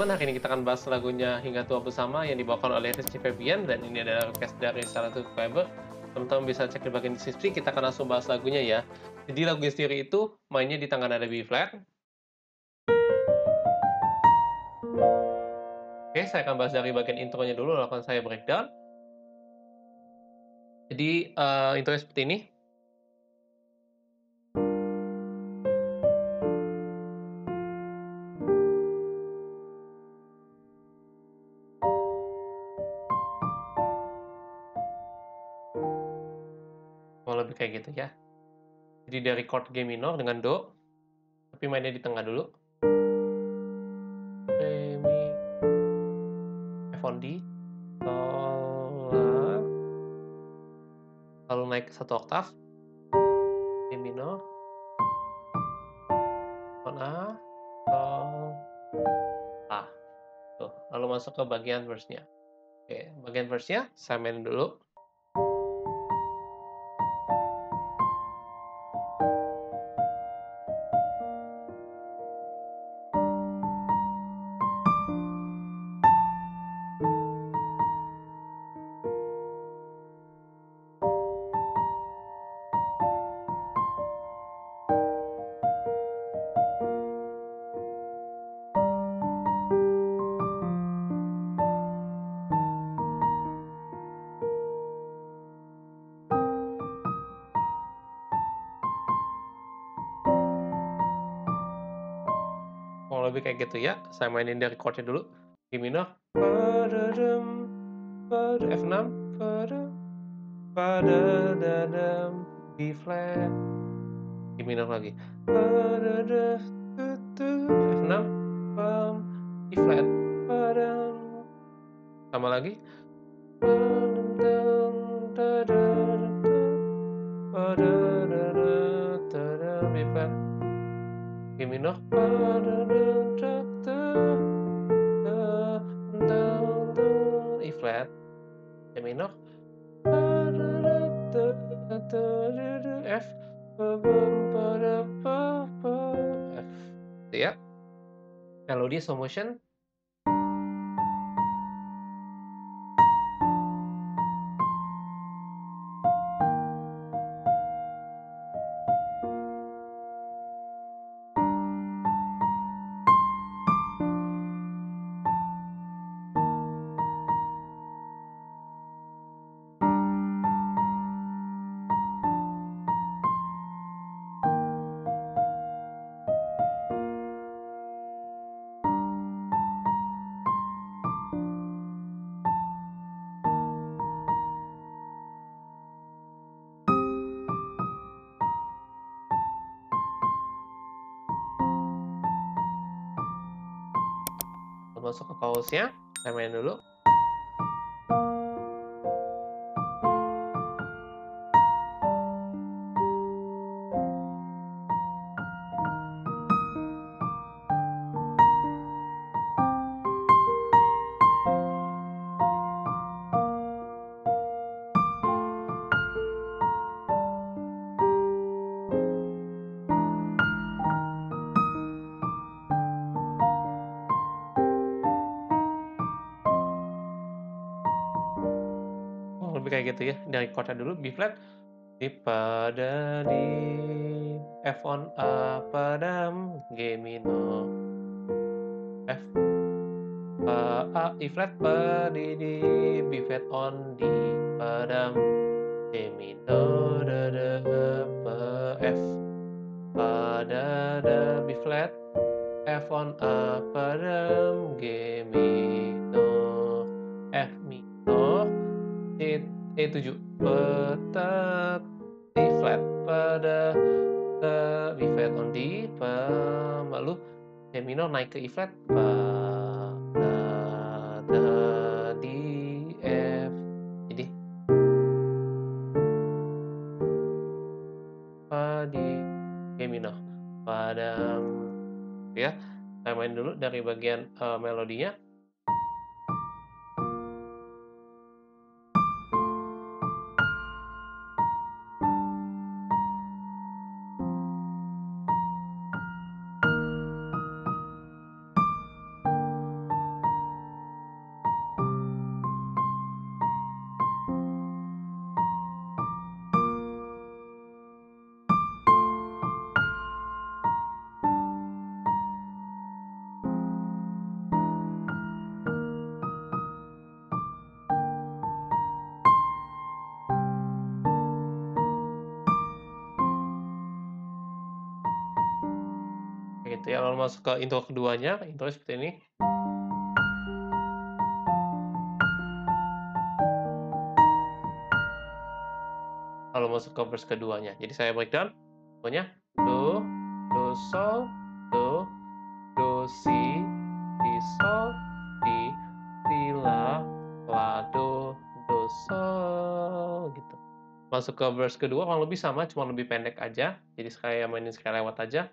teman-teman, hari ini kita akan bahas lagunya Hingga Tua Bersama yang dibawakan oleh Rizky Febian dan ini adalah request dari salah satu subscriber. Teman-teman bisa cek di bagian deskripsi, kita akan langsung bahas lagunya ya. Jadi lagunya sendiri itu mainnya di tangan nada B flat. Oke, saya akan bahas dari bagian intronya dulu, lalu akan saya breakdown. Jadi uh, intronya seperti ini. Kayak gitu ya. Jadi dari chord G minor dengan Do, tapi mainnya di tengah dulu. Re, Mi, F on D, Sol, La, lalu naik satu oktav, G minor, on A, Sol, La. Tuh, lalu masuk ke bagian verse-nya. Oke, bagian verse-nya saya main dulu. Lebih kayak gitu ya, saya mainin dari chordnya dulu. G minor, padadam, pada F6, pada, padadadam, B flat, G minor lagi, padada, tutu, F6, pam, E flat, sama lagi, B flat, G minor, minor, F, F. Ya. Melodi slow motion. Masuk ke pausnya saya main dulu kayak gitu ya. Dari chordnya dulu B flat, di pada di F on A padam G minor F A, A E flat pa di B flat on di padam G minor da da pa. F pada da B flat. F on A padam G minor E7 petak D flat pada ke B flat on D lalu C minor naik ke E flat pada da D F. Jadi fa di G minor. Pada ya saya main dulu dari bagian uh, melodinya gitu ya, lalu masuk ke intro keduanya, intro seperti ini. Lalu masuk ke verse keduanya. Jadi saya breakdown, pokoknya do, do sol, do, do si, si sol, si, si la, la do, do sol gitu. Masuk ke verse kedua kurang lebih sama, cuma lebih pendek aja. Jadi saya mainin sekali lewat aja.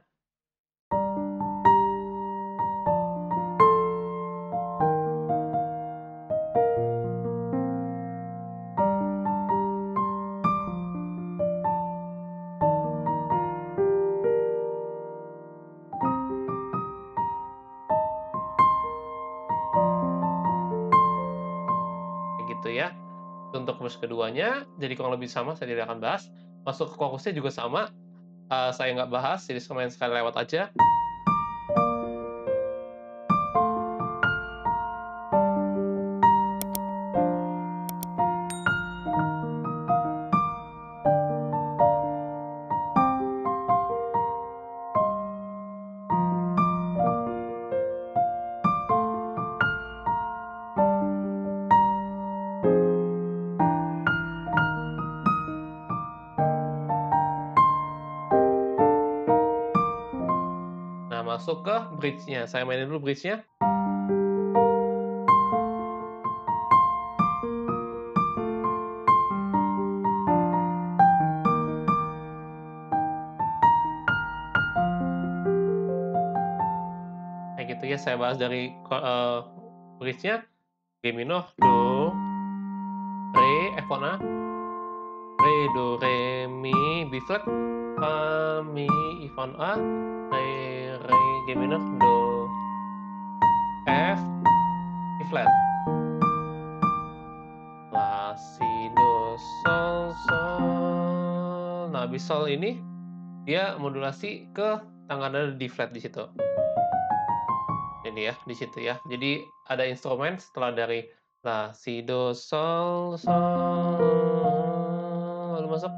Untuk verse keduanya, jadi kurang lebih sama, saya tidak akan bahas. Masuk ke chorusnya juga sama, uh, saya nggak bahas, jadi main sekali lewat aja. Masuk ke bridge-nya. Saya mainin dulu bridge-nya. Kayak gitu ya, saya bahas dari uh, bridge-nya. G minor, Do, Re, F1 A, Re, Do, Re, Mi, B flat, Fa, Mi, Ifon A, Re, Re, G minor, Do, F, E flat. La, Si, Do, Sol, Sol. Nah, habis Sol ini, dia modulasi ke tangan nada D flat di situ. Ini ya, di situ ya. Jadi ada instrumen setelah dari La, Si, Do, Sol, Sol. Lalu masuk.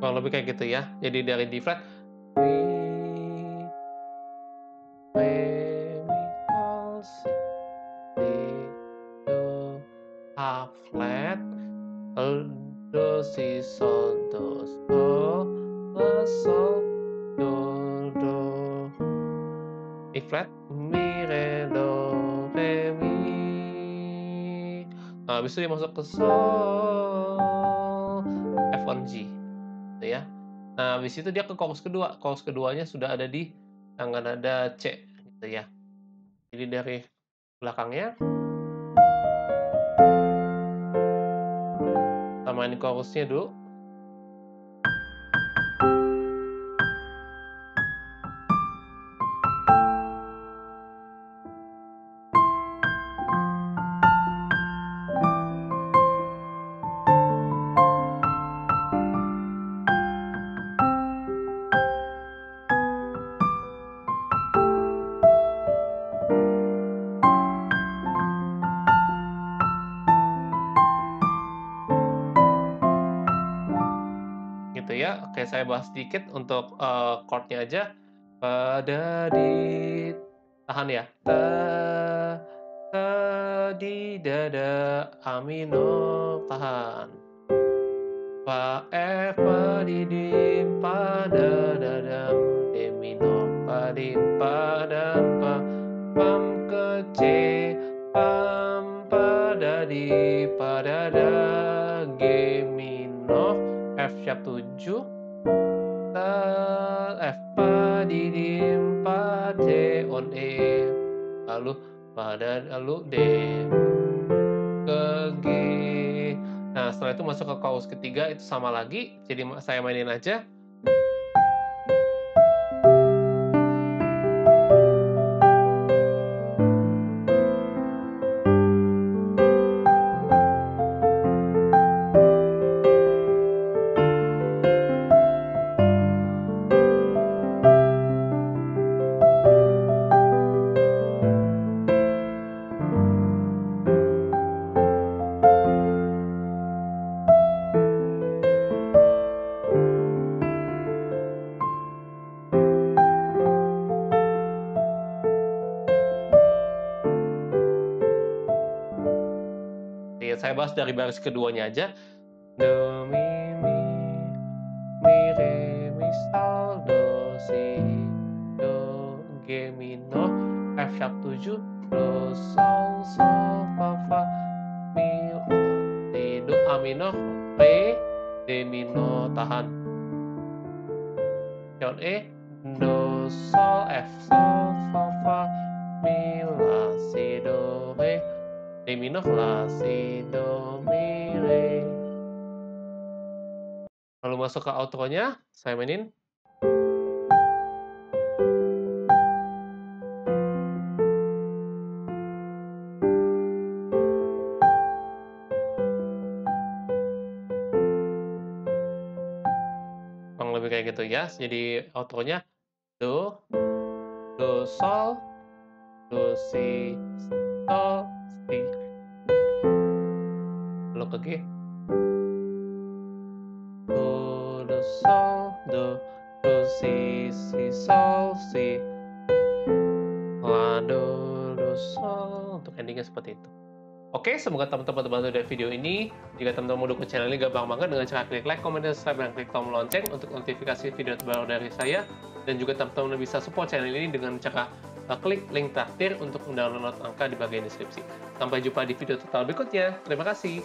Kurang lebih kayak gitu ya. Jadi dari D flat, habis itu dia masuk ke Sol, F1 G. Gitu ya. Nah, habis itu dia ke chorus kedua. Chorus keduanya sudah ada di tangan nada C gitu ya. Jadi dari belakangnya kita main chorusnya dulu. Ya. Oke, saya bahas sedikit untuk uh, chordnya aja. Pada di tahan ya. Ta, ta di dada A minor tahan. Fa F fa di dim pada dadam D minor fa dim pada pa pam ke C sharp 7 ta F fa di dim pa D on E. Lalu pada lalu D ke G nah setelah itu masuk ke chorus ketiga itu sama lagi. Jadi saya mainin aja saya bahas dari baris keduanya aja. Do, mi, mi, mi, re, mi, sol, do, si, do, ge, mi, no, F sharp 7, do, sol, sol, fa, fa, mi, si, do, a minor, re, de minor, tahan. John E, do, sol, F, sol, fa, fa, mi, la, si, do, re, de minor, la, si, do, mi, re. Lalu masuk ke outro-nya, saya mainin. Kurang lebih kayak gitu ya. Jadi outro-nya do, do sol, do si, sol, si. Lalu ke G. Do, do sol, do, do si, si sol, si. La, do, do sol. Untuk endingnya seperti itu. Oke, semoga teman-teman terbantu dari video ini. Jika teman-teman mau dukung channel ini gampang banget dengan cara klik like, komen, dan subscribe, dan klik tombol lonceng untuk notifikasi video terbaru dari saya. Dan juga teman-teman bisa support channel ini dengan cara klik link traktir untuk mendownload angka di bagian deskripsi. Sampai jumpa di video tutorial berikutnya. Terima kasih.